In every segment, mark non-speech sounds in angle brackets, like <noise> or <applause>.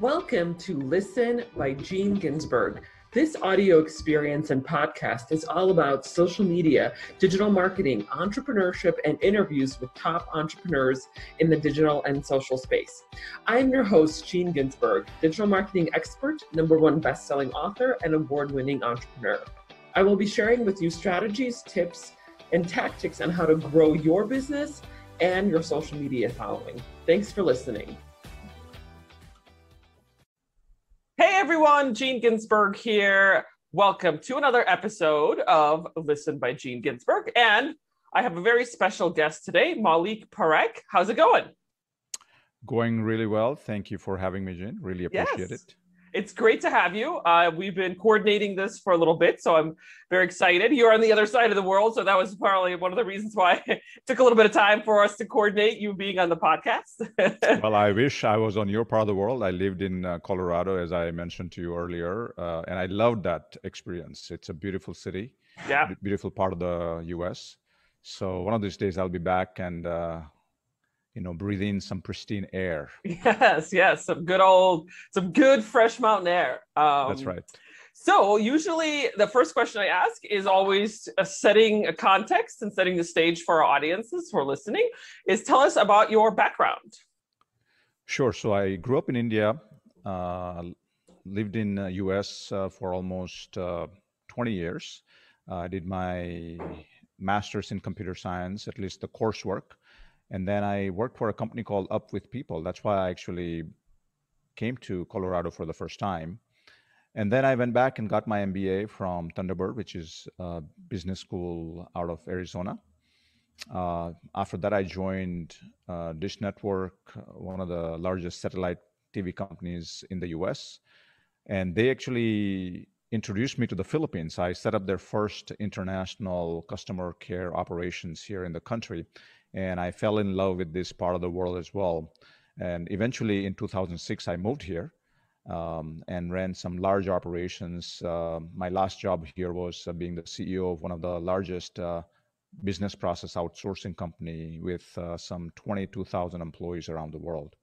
Welcome to Listen by Jean Ginzburg. This audio experience and podcast is all about social media, digital marketing, entrepreneurship, and interviews with top entrepreneurs in the digital and social space. I'm your host, Jean Ginzburg, digital marketing expert, number one best-selling author, and award-winning entrepreneur. I will be sharing with you strategies, tips, and tactics on how to grow your business and your social media following. Thanks for listening. Everyone, Jean Ginzburg here. Welcome to another episode of Listen by Jean Ginzburg. And I have a very special guest today, Maulik Parekh. How's it going? Going really well. Thank you for having me, Jean. Really appreciate yes. it it's great to have you. Uh, we've been coordinating this for a little bit, so I'm very excited. You're on the other side of the world, so that was probably one of the reasons why <laughs> it took a little bit of time for us to coordinate you being on the podcast. <laughs> well, I wish I was on your part of the world. I lived in uh, Colorado, as I mentioned to you earlier, uh, and I loved that experience. It's a beautiful city, yeah, beautiful part of the U.S. So one of these days I'll be back and uh, you know, breathe in some pristine air. Yes, yes, some good old, some good fresh mountain air. Um, That's right. So usually the first question I ask is always uh, setting a context and setting the stage for our audiences who are listening. Is tell us about your background. Sure. So I grew up in India, uh, lived in the U.S. Uh, for almost uh, 20 years. I did my master's in computer science, at least the coursework and then I worked for a company called Up with People. That's why I actually came to Colorado for the first time. And then I went back and got my MBA from Thunderbird, which is a business school out of Arizona. Uh, after that, I joined uh, Dish Network, one of the largest satellite TV companies in the US. And they actually introduced me to the Philippines. I set up their first international customer care operations here in the country and I fell in love with this part of the world as well. And eventually, in 2006, I moved here um, and ran some large operations. Uh, my last job here was uh, being the CEO of one of the largest uh, business process outsourcing company with uh, some 22,000 employees around the world.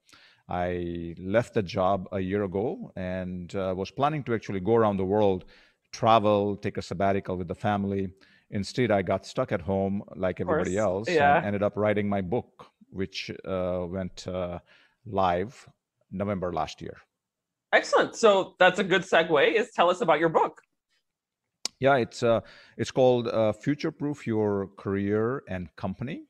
I left the job a year ago and uh, was planning to actually go around the world, travel, take a sabbatical with the family Instead, I got stuck at home like everybody else yeah. and ended up writing my book, which uh, went uh, live November last year. Excellent. So that's a good segue. Is tell us about your book. Yeah, it's uh, it's called uh, "Future Proof Your Career and Company,"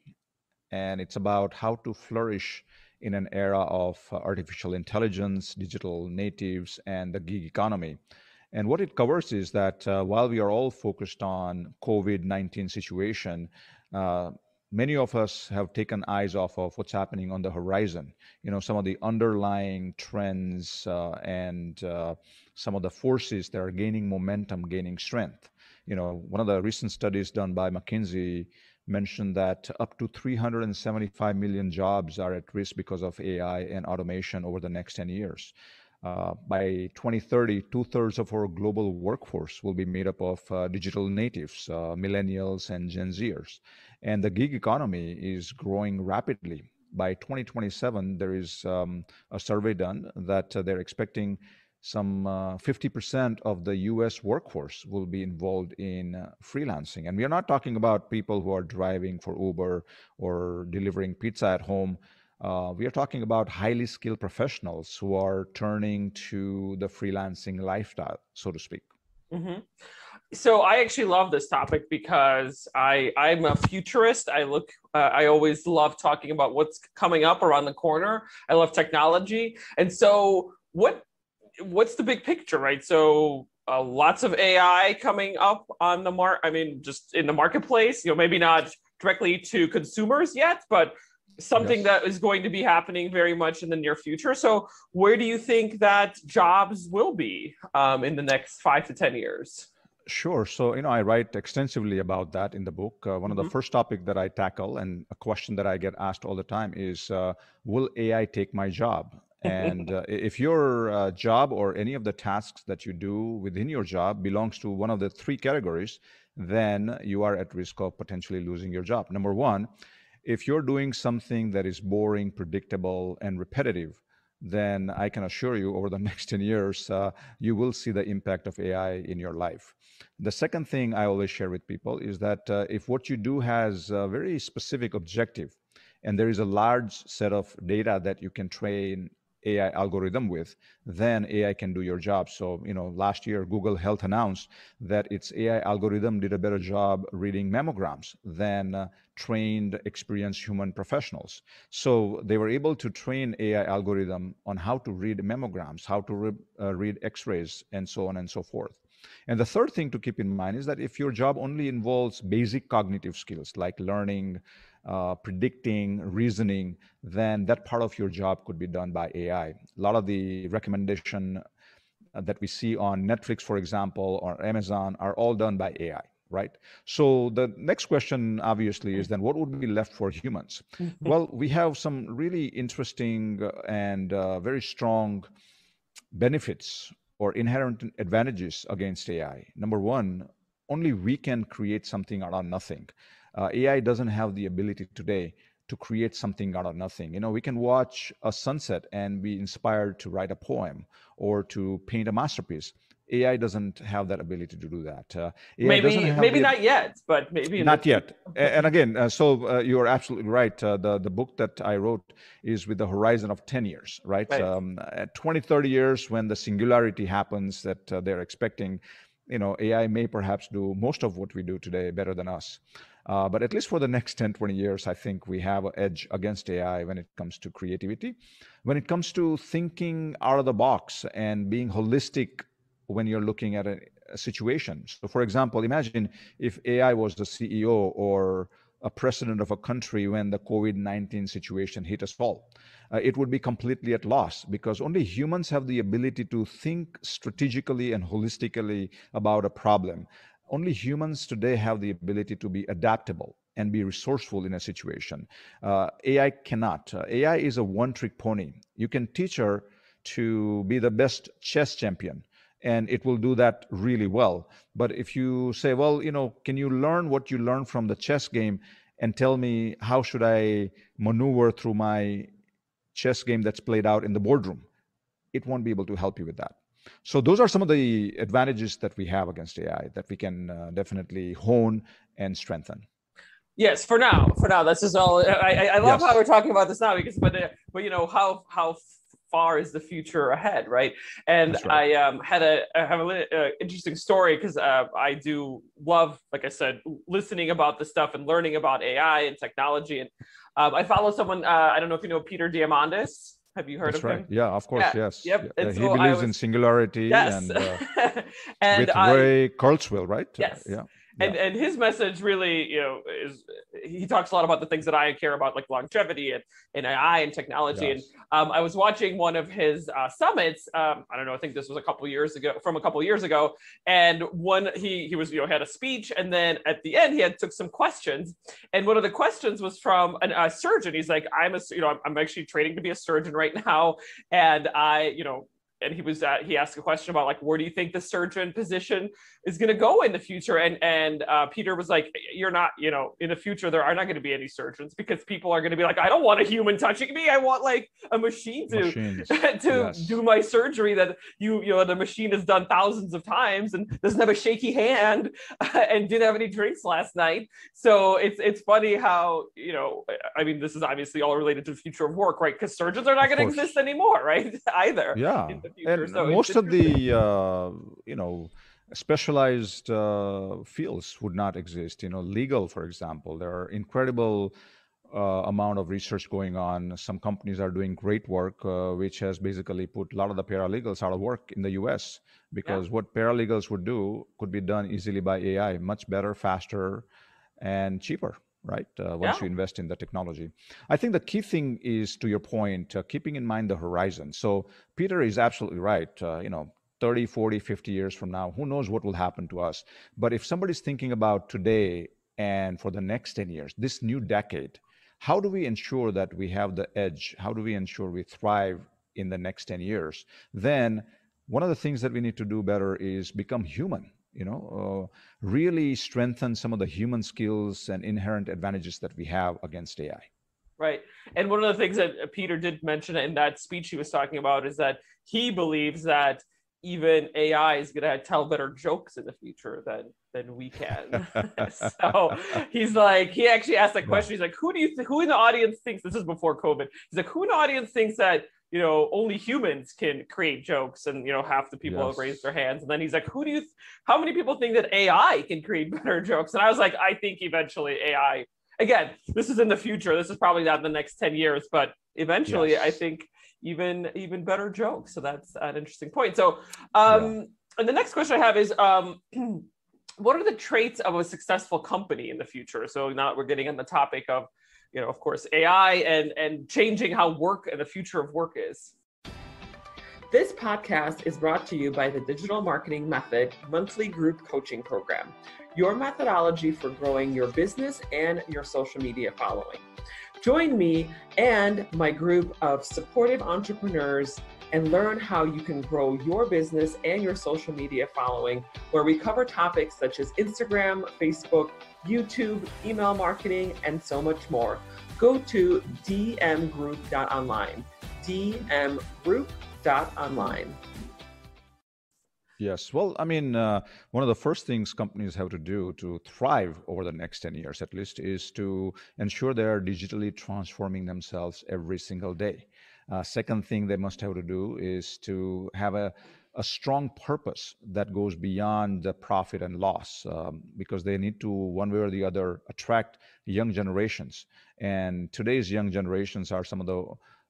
and it's about how to flourish in an era of uh, artificial intelligence, digital natives, and the gig economy. And what it covers is that uh, while we are all focused on COVID-19 situation, uh, many of us have taken eyes off of what's happening on the horizon. You know, some of the underlying trends uh, and uh, some of the forces that are gaining momentum, gaining strength. You know, one of the recent studies done by McKinsey mentioned that up to 375 million jobs are at risk because of AI and automation over the next 10 years. Uh, by 2030, two thirds of our global workforce will be made up of uh, digital natives, uh, millennials, and Gen Zers. And the gig economy is growing rapidly. By 2027, there is um, a survey done that uh, they're expecting some 50% uh, of the US workforce will be involved in freelancing. And we are not talking about people who are driving for Uber or delivering pizza at home uh, we are talking about highly skilled professionals who are turning to the freelancing lifestyle, so to speak. Mm-hmm. So I actually love this topic because I I'm a futurist. I look uh, I always love talking about what's coming up around the corner. I love technology, and so what what's the big picture, right? So uh, lots of AI coming up on the mark. I mean, just in the marketplace. You know, maybe not directly to consumers yet, but something yes. that is going to be happening very much in the near future. So, where do you think that jobs will be um, in the next five to 10 years? Sure. So, you know, I write extensively about that in the book. Uh, one of mm-hmm. the first topic that I tackle and a question that I get asked all the time is, uh, will AI take my job? <laughs> and uh, if your uh, job or any of the tasks that you do within your job belongs to one of the three categories, then you are at risk of potentially losing your job. Number one, if you're doing something that is boring, predictable, and repetitive, then I can assure you over the <laughs> next 10 years, uh, you will see the impact of AI in your life. The second thing I always share with people is that uh, if what you do has a very specific objective, and there is a large set of data that you can train AI algorithm with, then AI can do your job. So, you know, last year Google Health announced that its AI algorithm did a better job reading mammograms than uh, trained, experienced human professionals. So they were able to train AI algorithm on how to read mammograms, how to re- uh, read X-rays, and so on and so forth. And the third thing to keep in mind is that if your job only involves basic cognitive skills like learning, uh, predicting, reasoning, then that part of your job could be done by AI. A lot of the recommendation uh, that we see on Netflix, for example, or Amazon are all done by AI, right? So the next question, obviously, is then what would be left for humans? well, we have some really interesting and uh, very strong benefits or inherent advantages against AI. Number one, only we can create something out of nothing. Uh, AI doesn't have the ability today to create something out of nothing. You know, we can watch a sunset and be inspired to write a poem or to paint a masterpiece. AI doesn't have that ability to do that. Uh, maybe maybe the, not yet, but maybe not yet. and again, uh, so uh, you are absolutely right. Uh, the the book that I wrote is with the horizon of 10 years, right? right. Um, at 20, 30 years, when the singularity happens that uh, they're expecting, you know, AI may perhaps do most of what we do today better than us. Uh, but at least for the next 10, 20 years, I think we have an edge against AI when it comes to creativity. When it comes to thinking out of the box and being holistic when you're looking at a, a situation. So, for example, imagine if AI was the CEO or a president of a country when the COVID 19 situation hit us all. Uh, it would be completely at loss because only humans have the ability to think strategically and holistically about a problem. Only humans today have the ability to be adaptable and be resourceful in a situation. Uh, AI cannot. Uh, AI is a one trick pony. You can teach her to be the best chess champion and it will do that really well. But if you say, well, you know, can you learn what you learned from the chess game and tell me how should I maneuver through my chess game that's played out in the boardroom? It won't be able to help you with that. So those are some of the advantages that we have against AI that we can uh, definitely hone and strengthen. Yes, for now. For now, that's just all. I, I love yes. how we're talking about this now because, but uh, but you know how how far is the future ahead, right? And right. I um, had a I have an uh, interesting story because uh, I do love, like I said, listening about the stuff and learning about AI and technology. And um, I follow someone. Uh, I don't know if you know Peter Diamandis. Have you heard That's of right. him? Yeah, of course, yeah. yes. Yep. Yeah. he believes was, in singularity yes. and, uh, <laughs> and with I, Ray Kurzweil, right? Yes. Yeah and and his message really you know is he talks a lot about the things that i care about like longevity and, and ai and technology. Yes. and um, i was watching one of his uh, summits um, i don't know i think this was a couple years ago from a couple years ago. And one he he was you know had a speech. And then at the end he had took some questions. And one of the questions was from an, a surgeon. He's like i'm a you know I'm, I'm actually training to be a surgeon right now. And i you know and he was uh, he asked a question about like where do you think the surgeon position is going to go in the future? And and uh, peter was like you're not you know in the future there are not going to be any surgeons because people are going to be like i don't want a human touching me. I want like a machine to <laughs> to yes. do my surgery that you you know the machine has done thousands of times and doesn't have a shaky hand <laughs> and didn't have any drinks last night. So it's it's funny how you know i mean this is obviously all related to the future of work right? Because surgeons are not going to exist anymore <laughs> right either. Yeah future. And so most of the uh, you know specialized uh, fields would not exist. You know, legal, for example, there are incredible uh, amount of research going on. Some companies are doing great work, uh, which has basically put a lot of the paralegals out of work in the U.S. because yeah. what paralegals would do could be done easily by AI, much better, faster, and cheaper right? Uh, once yeah. you invest in the technology. I think the key thing is, to your point, uh, keeping in mind the horizon. So Peter is absolutely right. Uh, you know, 30, 40, 50 years from now, who knows what will happen to us? But if somebody's thinking about today and for the next 10 years, this new decade, how do we ensure that we have the edge? How do we ensure we thrive in the next 10 years? Then one of the things that we need to do better is become human you know, uh, really strengthen some of the human skills and inherent advantages that we have against AI. Right. And one of the things that Peter did mention in that speech he was talking about is that he believes that even AI is going to tell better jokes in the future than than we can. <laughs> so he's like, he actually asked that question. He's like, who do you th- who in the audience thinks this is before COVID? He's like, who in the audience thinks that you know only humans can create jokes? And you know, half the people yes. have raised their hands. And then he's like, who do you? Th- how many people think that AI can create <laughs> better jokes? And I was like, I think eventually AI again, this is in the future. This is probably not in the next 10 years, but eventually yes. I think even even better jokes. So that's an interesting point. So um yeah. and the next question I have is um <clears throat> what are the traits of a successful company in the future? So now we're getting on the topic of, you know, of course, AI and and changing how work and the future of work is. This podcast is brought to you by the Digital Marketing Method monthly group coaching program your methodology for growing your business and your social media following. Join me and my group of supportive entrepreneurs and learn how you can grow your business and your social media following, where we cover topics such as Instagram, Facebook, YouTube, email marketing, and so much more. Go to dmgroup.online. dmgroup.online. Yes. Well, I mean, uh, one of the first things companies have to do to thrive over the next 10 years, at least, is to ensure they are digitally transforming themselves every single day. Uh, second thing they must have to do is to have a, a strong purpose that goes beyond the profit and loss um, because they need to, one way or the other, attract young generations. And today's young generations are some of the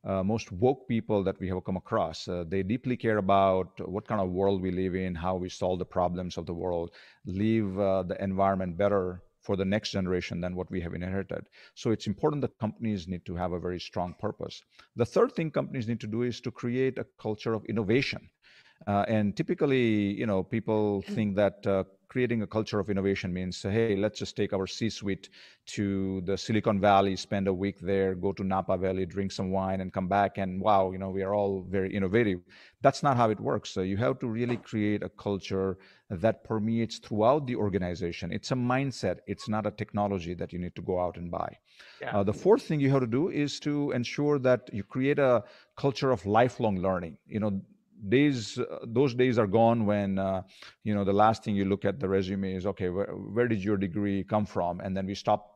uh, most woke people that we have come across. Uh, they deeply care about what kind of world we live in, how we solve the problems of the world, leave uh, the environment better for the next generation than what we have inherited. So it's important that companies need to have a very strong purpose. The third thing companies need to do is to create a culture of innovation. Uh, and typically, you know, people mm. think that uh, creating a culture of innovation means, hey, let's just take our C-suite to the Silicon Valley, spend a week there, go to Napa Valley, drink some wine, and come back, and wow, you know, we are all very innovative. That's not how it works. So you have to really create a culture that permeates throughout the organization. It's a mindset. It's not a technology that you need to go out and buy. Yeah. Uh, the fourth thing you have to do is to ensure that you create a culture of lifelong learning. You know, days uh, those days are gone when uh, you know the last thing you look at the resume is okay where, where did your degree come from? And then we stop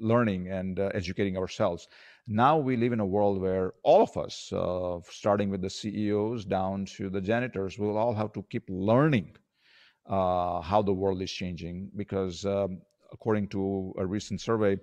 learning and uh, educating ourselves. Now we live in a world where all of us uh, starting with the ceos down to the janitors will all have to keep learning uh, how the world is changing because um, according to a recent survey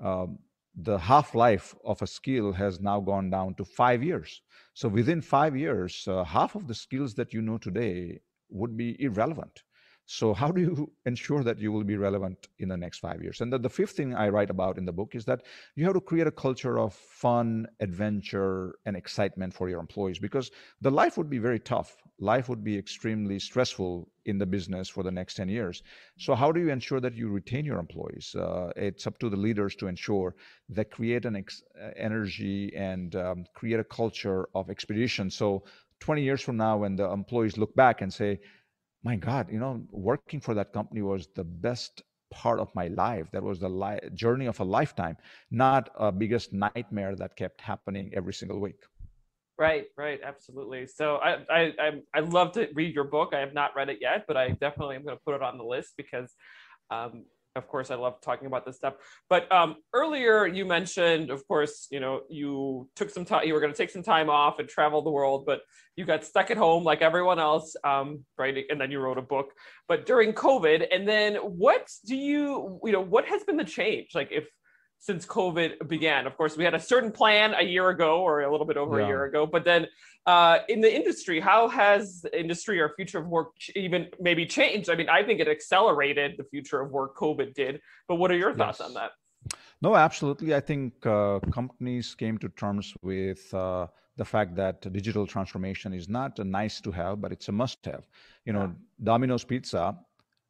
um, the half life of a skill has now gone down to five years so within five years, uh, half of the skills that you know today would be irrelevant. So how do you ensure that you will be relevant in the next five years? And the, the fifth thing I write about in the book is that you have to create a culture of fun, adventure, and excitement for your employees because the life would be very tough life would be extremely stressful in the business for the next 10 years. So, how do you ensure that you retain your employees? Uh, it's up to the leaders to ensure that create an ex- uh, energy and um, create a culture of expedition. So, 20 years from now, when the employees look back and say, my God, you know, working for that company was the best part of my life. That was the li- journey of a lifetime, not a biggest nightmare that kept happening every single week. Right, right, absolutely. So I, I, I, I love to read your book. I have not read it yet, but I definitely am going to put it on the list because, um, of course, I love talking about this stuff. But um, earlier you mentioned, of course, you know, you took some time. You were going to take some time off and travel the world, but you got stuck at home like everyone else, um, right? And then you wrote a book. But during COVID, and then what do you, you know, what has been the change? Like if since COVID began. Of course, we had a certain plan a year ago or a little bit over yeah. a year ago, but then uh, in the industry, how has industry or future of work even maybe changed? I mean, I think it accelerated the future of work COVID did, but what are your thoughts yes. on that? No, absolutely. I think uh, companies came to terms with uh, the fact that digital transformation is not a nice to have, but it's a must have. You know, yeah. Domino's Pizza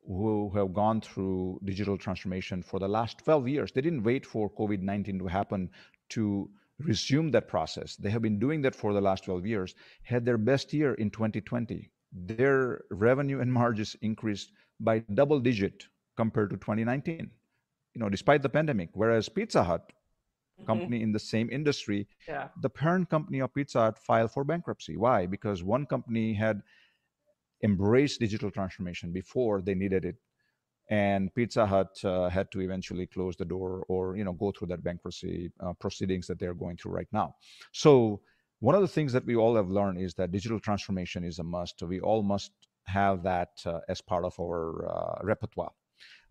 who have gone through digital transformation for the last 12 years. They didn't wait for COVID 19 to happen to resume that process. They have been doing that for the last 12 years, had their best year in 2020. Their revenue and margins increased by double digit compared to 2019, you know, despite the pandemic. Whereas Pizza Hut, mm-hmm. company in the same industry. Yeah. The parent company of Pizza Hut filed for bankruptcy. Why? Because one company had embraced digital transformation before they needed it, and Pizza Hut uh, had to eventually close the door or you know go through that bankruptcy uh, proceedings that they're going through right now. So one of the things that we all have learned is that digital transformation is a must. We all must have that uh, as part of our uh, repertoire.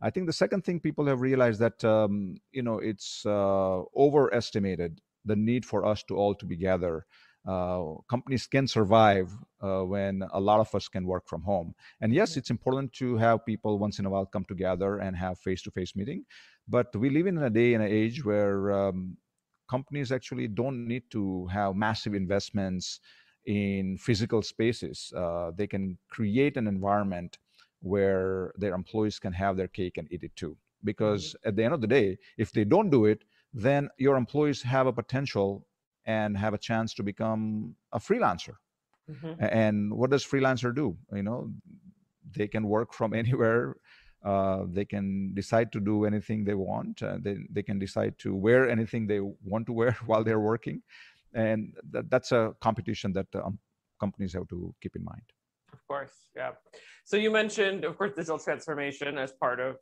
I think the second thing people have realized that um, you know it's uh, overestimated the need for us to all to be together. Uh, companies can survive uh, when a lot of us can work from home. And yes, it's important to have people once in a while come together and have face-to-face meeting. But we live in a day and an age where um, companies actually don't need to have massive investments in physical spaces. Uh, they can create an environment where their employees can have their cake and eat it too. Because at the end of the day, if they don't do it, then your employees have a potential and have a chance to become a freelancer. Mm-hmm. And what does freelancer do? You know, they can work from <laughs> anywhere. Uh, they can decide to do anything they want. Uh, they, they can decide to wear anything they want to wear <laughs> while they're working. And that, that's a competition that um, companies have to keep in mind. Of course, yeah. So you mentioned, of course, digital transformation as part of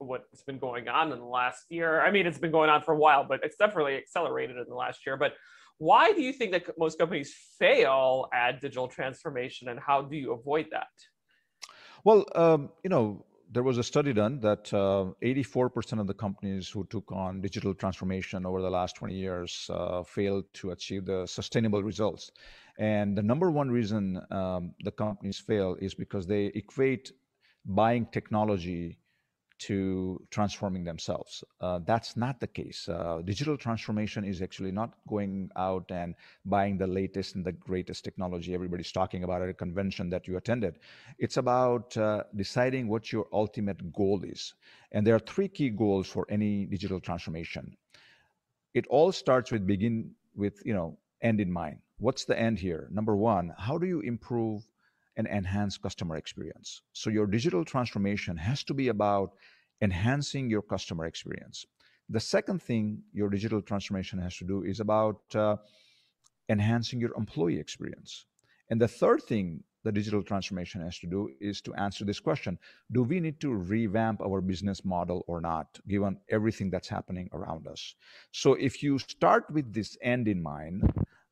what's been going on in the last year. I mean, it's been going on for a while, but it's definitely accelerated in the last year. But why do you think that most companies fail at digital transformation, and how do you avoid that? Well, um, you know, there was a study done that uh, 84% of the companies who took on digital transformation over the last 20 years uh, failed to achieve the sustainable results. And the number one reason um, the companies fail is because they equate buying technology to transforming themselves. Uh, that's not the case. Uh, digital transformation is actually not going out and buying the latest and the greatest technology everybody's talking about at a convention that you attended. It's about uh, deciding what your ultimate goal is. And there are three key goals for any digital transformation. It all starts with begin with, you know, end in mind. What's the end here? Number one, how do you improve and enhance customer experience. So your digital transformation has to be about enhancing your customer experience. The second thing your digital transformation has to do is about uh, enhancing your employee experience. And the third thing the digital transformation has to do is to answer this question Do we need to revamp our business model or not, given everything that's happening around us? So, if you start with this end in mind,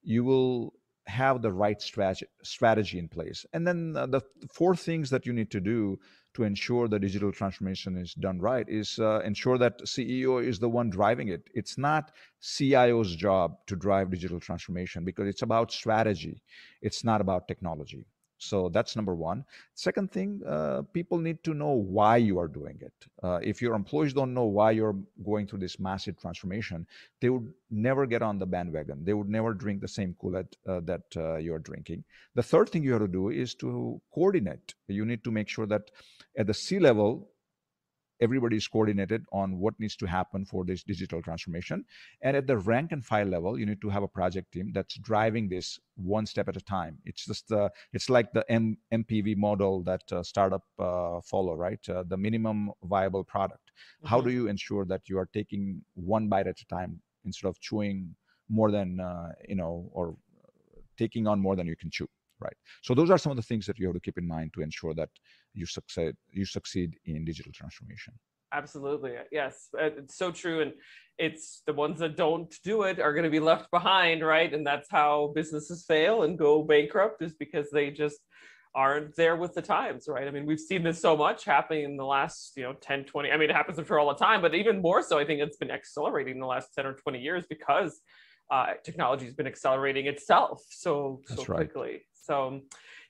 you will have the right strategy in place. And then uh, the four things that you need to do to ensure the digital transformation is done right is uh, ensure that ceo is the one driving it. It's not cio's job to drive digital transformation because it's about strategy. It's not about technology so that's number one. Second thing, uh, people need to know why you are doing it. Uh, if your employees don't know why you're going through this massive transformation, they would never get on the bandwagon. They would never drink the same Kool-Aid uh, that uh, you're drinking. The third thing you have to do is to coordinate. You need to make sure that at the C level, everybody is coordinated on what needs to happen for this digital transformation. And at the rank and file level, you need to have a project team that's driving this one step at a time. It's just uh, it's like the M- MPV model that uh, startup uh, follow, right? Uh, the minimum viable product. Mm-hmm. How do you ensure that you are taking one bite at a time instead of chewing more than uh, you know or taking on more than you can chew? right so those are some of the things that you have to keep in mind to ensure that you succeed you succeed in digital transformation. Absolutely. Yes uh, it's so true and it's the ones that don't do it are going to be left behind right? And that's how businesses fail and go bankrupt is because they just aren't there with the times right? I mean we've seen this so much happening in the last you know 10 20 i mean it happens for all the time but even more so i think it's been accelerating in the last 10 or 20 years because uh, technology has been accelerating itself so so quickly so,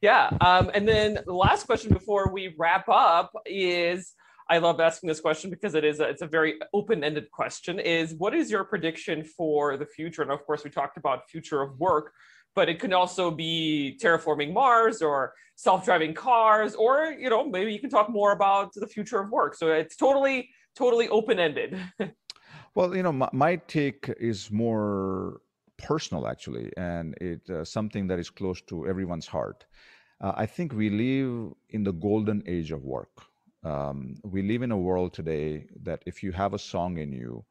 yeah. Um, and then the last question before we wrap up is I love asking this question because it is a, it's a very open-ended question is what is your prediction for the future? And of course, we talked about future of work, but it can also be terraforming Mars or self-driving cars, or you know, maybe you can talk more about the future of work. So it's totally, totally open-ended. <laughs> well, you know, my, my take is more personal actually, and it's uh, something that is close to everyone's heart. Uh, I think we live in the golden age of work. Um, we live in a world today that if you have a song in you,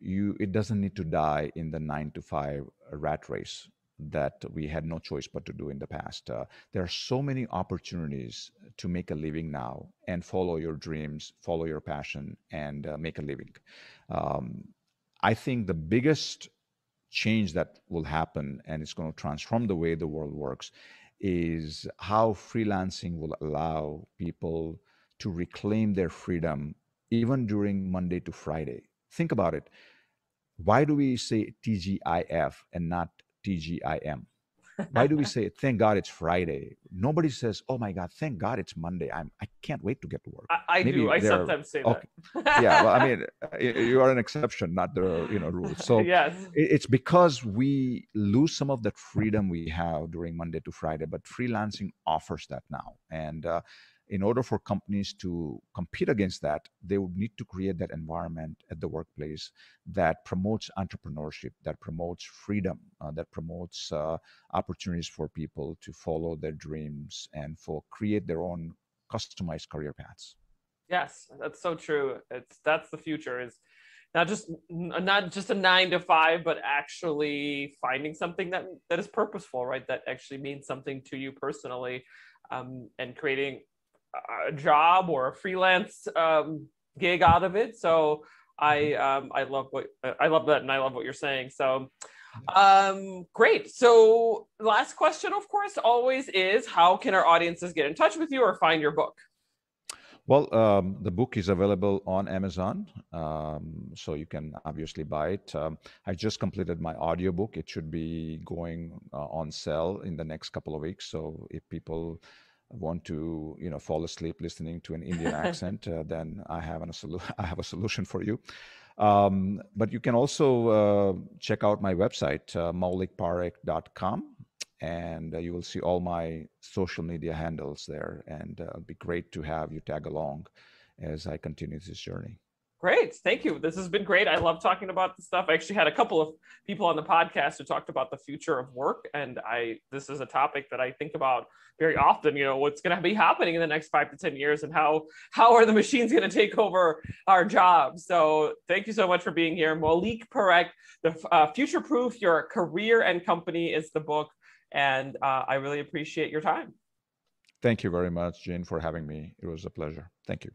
you it doesn't need to die in the nine to five rat race that we had no choice but to do in the past. Uh, there are so many opportunities to make a living now and follow your dreams, follow your passion, and uh, make a living. Um, I think the biggest change that will happen and it's going to transform the way the world works is how freelancing will allow people to reclaim their freedom even during Monday to Friday. Think about it. Why do we say TGIF and not TGIM? Why do we <laughs> say thank God it's Friday? Nobody says, "Oh my God, thank God it's Monday." I'm I can't wait to get to work. I, I do. I sometimes say okay. that. yeah, well, I mean, <laughs> you are an exception, not the you know rule. So yes, it's because we lose some of that freedom we have during Monday to Friday, but freelancing offers that now, and uh, in order for companies to compete against that, they would need to create that environment at the workplace that promotes entrepreneurship, that promotes freedom, uh, that promotes uh, opportunities for people to follow their dreams and for create their own customized career paths. Yes, that's so true. It's that's the future is not just not just a nine to five, but actually finding something that that is purposeful, right? That actually means something to you personally, um, and creating a job or a freelance um, gig out of it. So I um, I love what I love that, and I love what you're saying. So um, great. So last question, of course, always is how can our audiences get in touch with you or find your book? Well, um, the book is available on Amazon, um, so you can obviously buy it. Um, I just completed my audiobook. It should be going uh, on sale in the next couple of weeks. So if people want to you know fall asleep listening to an Indian <laughs> accent, uh, then I have an, a solu- <laughs> I have a solution for you. Um, but you can also uh, check out my website, uh, maulikparekh.com, and uh, you will see all my social media handles there. And uh, it'll be great to have you tag along as I continue this journey. Great. Thank you. This has been great. I love talking about this stuff. I actually had a couple of people on the podcast who talked about the future of work. And I this is a topic that I think about very often, you know, what's going to be happening in the next five to 10 years and how how are the machines going to take over our jobs. So thank you so much for being here. Maulik Parekh, the uh, Future Proof Your Career and Company is the book. And uh, I really appreciate your time. Thank you very much, Jean, for having me. It was a pleasure. Thank you.